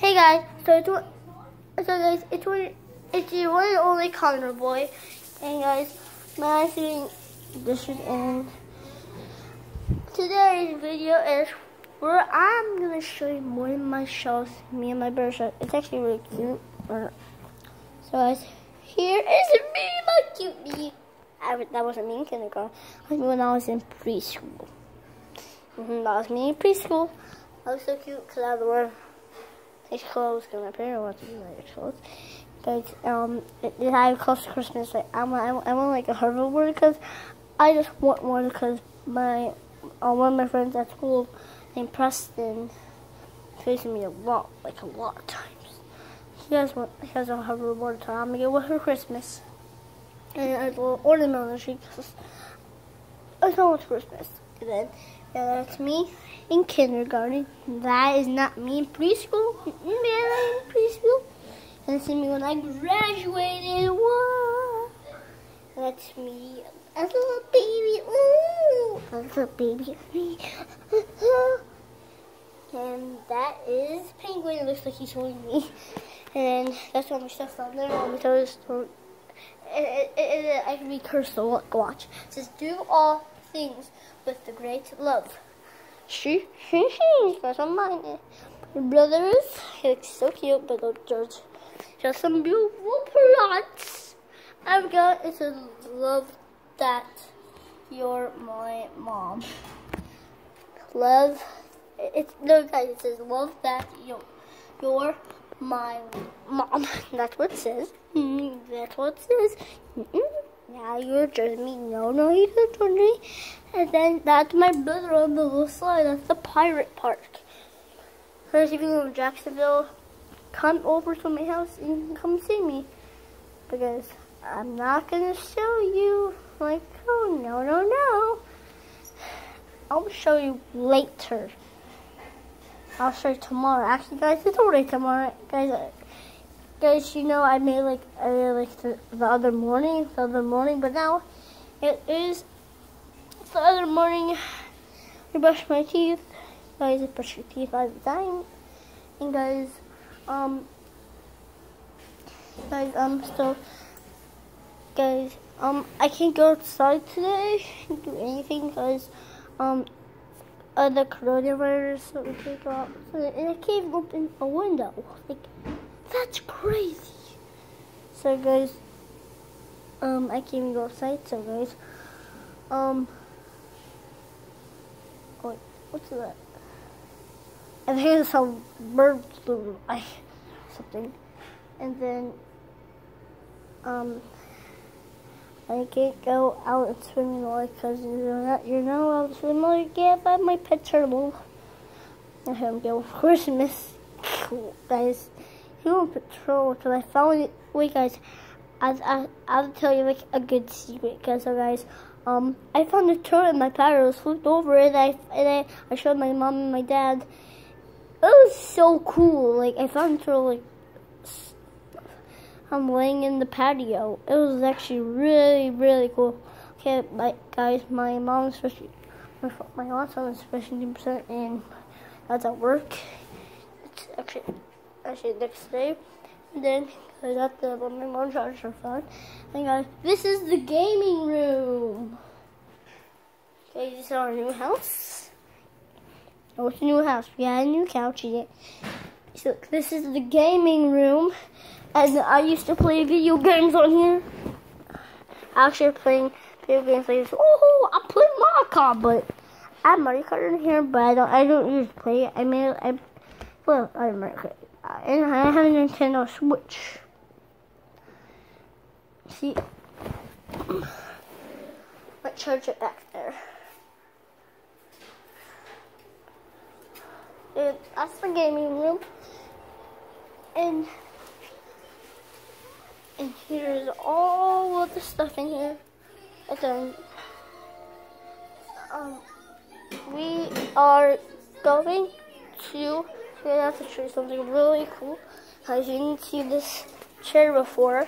Hey guys, so it's so guys, it's one, it's your one and only Konnor boy, and guys, my doing dishes and today's video is where I'm gonna show you more of my shells, me and my bird show. It's actually really cute. So guys, here is me, my cute me. I, that wasn't me in kindergarten. That was when I was in preschool. Mm -hmm, that was me in preschool. I was so cute because I wore his clothes because my parents want to be like his clothes. But um, had close to Christmas. Like I want, I want like a hoverboard because I just want one because my uh, one of my friends at school named Preston facing me a lot, like a lot of times. He has one, he has a hoverboard, so I'm gonna get one for Christmas. And a little ornament on the tree because it's almost Christmas. And then yeah, that's me in kindergarten. That is not me in preschool. Mm, man, I'm in preschool. That's me when I graduated. Whoa. That's me as a little baby. Ooh, as a baby. and that is Penguin. It looks like he's holding me. And that's all my stuff on there. All my toes. It, it, it, I can be cursed. So watch. It says do all things with the great love. She, she, she's got some money. My brothers, he looks so cute, but look, George. Just some beautiful plants. I've got, says, love that you're my mom. Love, it's, no guys, it says, love that you're, you're my mom. That's what it says. Mm, that's what it says. Now you're judging me. No, no, you don't judge me. And then that's my brother on the little slide. That's the pirate park. First, if you live in Jacksonville, come over to my house and come see me. Because I'm not going to show you. Like, oh, no, no, no. I'll show you later. I'll show you tomorrow. Actually, guys, it's already tomorrow. Guys, guys, you know I made like I made, like the, the other morning, the other morning, but now it is the other morning. I brush my teeth. Guys, I brush your teeth all the time. And guys, um, guys, um, so guys, um, I can't go outside today and do anything because um, of the coronavirus, so we can't go. And I can't open a window. Like. That's crazy. So guys, um, I can't even go outside. So guys, um, wait, what's that? I think it's some bird flew by something, and then um. I can't go out and swim in the lake because you're not you're not allowed to swim like yeah, but my pet turtle. I have go Christmas. Guys. Human Patrol because I found it. Wait, guys, I, I, I'll tell you like a good secret, because so guys, um, I found a turtle in my parents flipped over it. And I and I, I showed my mom and my dad. It was so cool. Like I found a turtle like I'm laying in the patio. It was actually really really cool. Okay, my guys, my mom's especially my my aunt's on is fifteen percent, and that's at work. It's actually actually next day. And then I got the my mom charged her phone. And this is the gaming room. Okay, this is our new house. Oh, it's a new house. We got a new couch in it. So this is the gaming room. And I used to play video games on here. Actually playing video games like this. Oh, I play Mario Kart, but I have Mario Kart in here, but I don't I don't usually play it. I mean I well I Mario Kart and I have a Nintendo Switch. See, let's charge it back there. And that's the gaming room. And and here's all of the stuff in here. And then um, we are going to I have to show you something really cool. As you didn't see this chair before.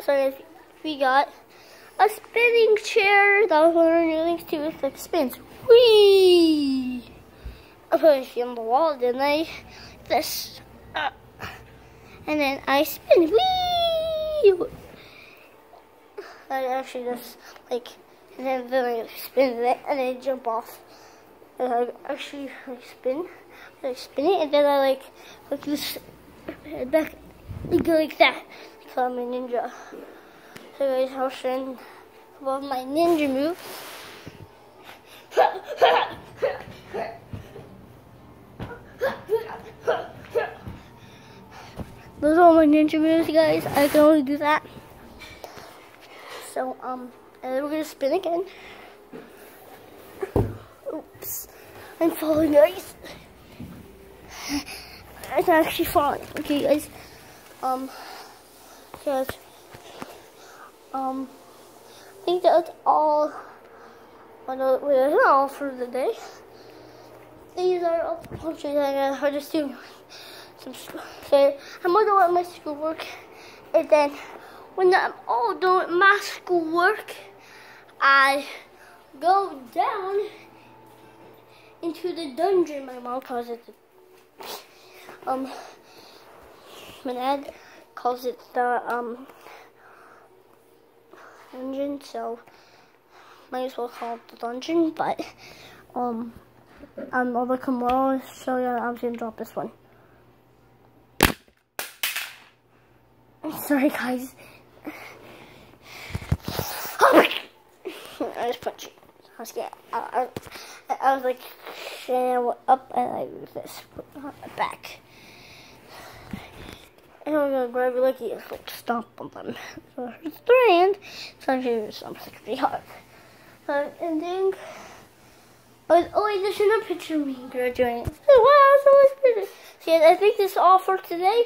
So we got a spinning chair. That was one of our new things too. It's like spins. Whee! I put feet on the wall, didn't I? This. Uh, and then I spin. Whee! I actually just, like, and then, then I spin it, and then jump off. And I actually like, spin. I spin it, and then I, like, like this, back, go like that. Like I'm a ninja. So guys, I'll show about my ninja move. Those are all my ninja moves, guys. I can only do that. So, um, and then we're gonna spin again. I'm falling, guys. It's actually falling. Okay, guys. Um, guys. Um, I think that's all. Well, not all for the day. These are all the punches I I just do some so I'm gonna do my schoolwork and then when I'm all done with my schoolwork I go down into the dungeon my mom calls it The, um my dad calls it the um dungeon so might as well call it the dungeon but um I'm over tomorrow so yeah I'm gonna drop this one Sorry, guys. I just punched you. I was scared. I, I, I was like, up and I moved this back. And I'm gonna grab you lucky and like stomp on them. So it's the hand. So gonna do something pretty hard. Uh, and then, oh, oh wait, there's another picture of me graduating. Oh, wow, so much pretty. So yeah, I think this is all for today.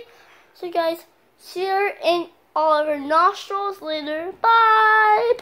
So guys, sear in all of our nostrils later. Bye!